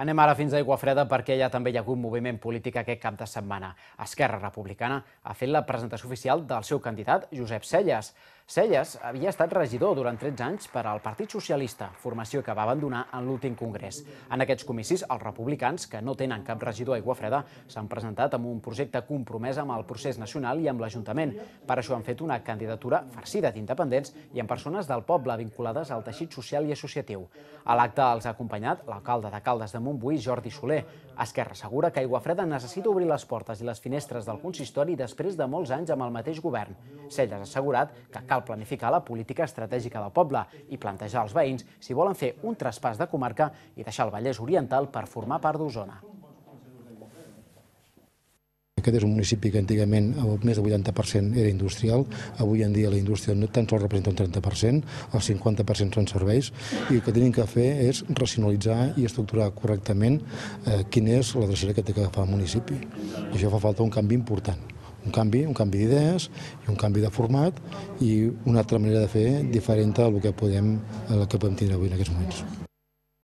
Anem ara fins a Aigua Freda perquè ja també hi ha hagut moviment polític aquest cap de setmana. Esquerra Republicana ha fet la presentació oficial del seu candidat, Josep Celles. Celles havia estat regidor durant 13 anys per al Partit Socialista, formació que va abandonar en l'últim congrés. En aquests comicis, els republicans, que no tenen cap regidor a Aigua Freda, s'han presentat amb un projecte compromès amb el procés nacional i amb l'Ajuntament. Per això han fet una candidatura farcida d'independents i amb persones del poble vinculades al teixit social i associatiu. A l'acte els ha acompanyat l'alcalde de Caldes de Montbui, Jordi Soler. Esquerra assegura que Aigua Freda necessita obrir les portes i les finestres del consistori després de molts anys amb el mateix govern. Celles ha assegurat que cal planificar la política estratègica del poble i plantejar als veïns si volen fer un traspàs de comarca i deixar el Vallès Oriental per formar part d'Osona. Aquest és un municipi que antigament més del 80% era industrial, avui en dia la indústria no tan sols representa un 30%, el 50% són serveis, i el que tenim que fer és racionalitzar i estructurar correctament eh, quina és la drecera que té que agafar el municipi. I això fa falta un canvi important un canvi, un canvi d'idees i un canvi de format i una altra manera de fer diferent del que podem, el que podem tindre avui en aquests moments.